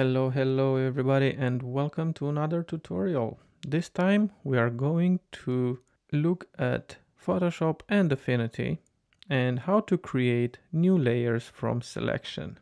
Hello, hello everybody and welcome to another tutorial. This time we are going to look at Photoshop and Affinity and how to create new layers from selection.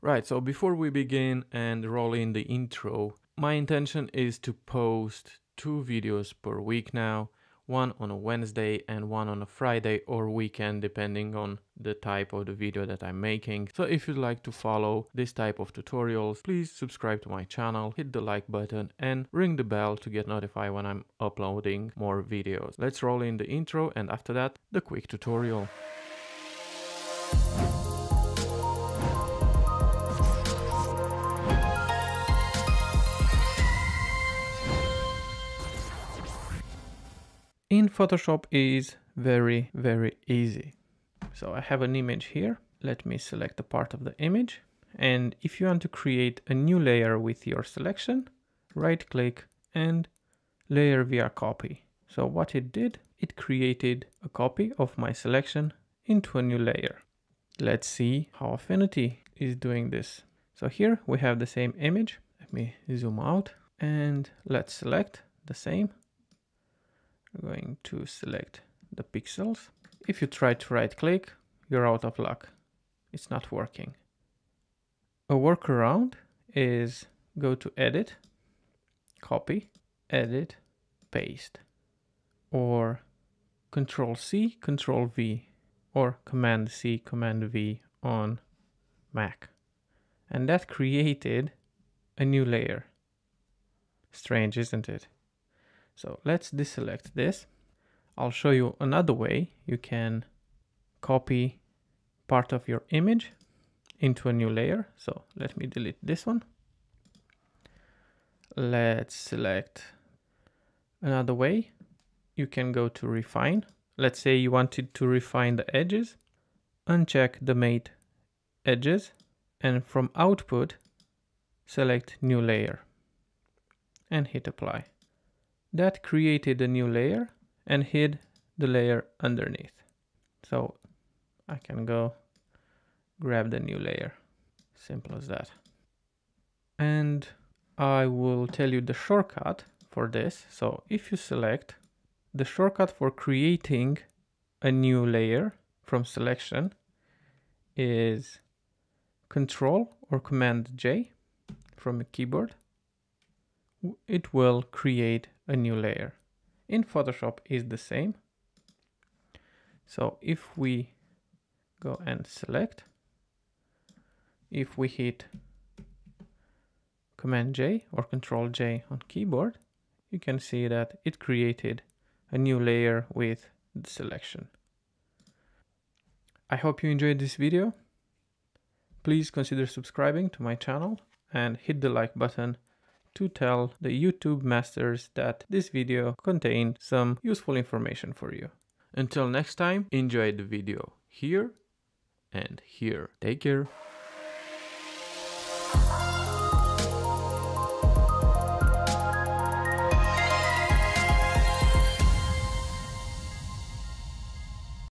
Right, so before we begin and roll in the intro, my intention is to post two videos per week now one on a Wednesday and one on a Friday or weekend depending on the type of the video that I'm making. So if you'd like to follow this type of tutorials, please subscribe to my channel, hit the like button and ring the bell to get notified when I'm uploading more videos. Let's roll in the intro and after that, the quick tutorial. In Photoshop is very, very easy. So I have an image here. Let me select a part of the image. And if you want to create a new layer with your selection, right click and layer via copy. So what it did, it created a copy of my selection into a new layer. Let's see how Affinity is doing this. So here we have the same image. Let me zoom out and let's select the same going to select the pixels. If you try to right click, you're out of luck. It's not working. A workaround is go to edit, copy, edit, paste, or control C, control V, or command C, command V on Mac. And that created a new layer. Strange, isn't it? So let's deselect this. I'll show you another way you can copy part of your image into a new layer. So let me delete this one. Let's select another way. You can go to refine. Let's say you wanted to refine the edges. Uncheck the mate edges and from output select new layer and hit apply. That created a new layer and hid the layer underneath. So I can go grab the new layer. Simple as that. And I will tell you the shortcut for this. So if you select the shortcut for creating a new layer from selection is control or command J from a keyboard. It will create a new layer. In Photoshop is the same. So if we go and select, if we hit Command J or Control J on keyboard, you can see that it created a new layer with the selection. I hope you enjoyed this video. Please consider subscribing to my channel and hit the like button to tell the YouTube masters that this video contained some useful information for you. Until next time, enjoy the video here and here. Take care.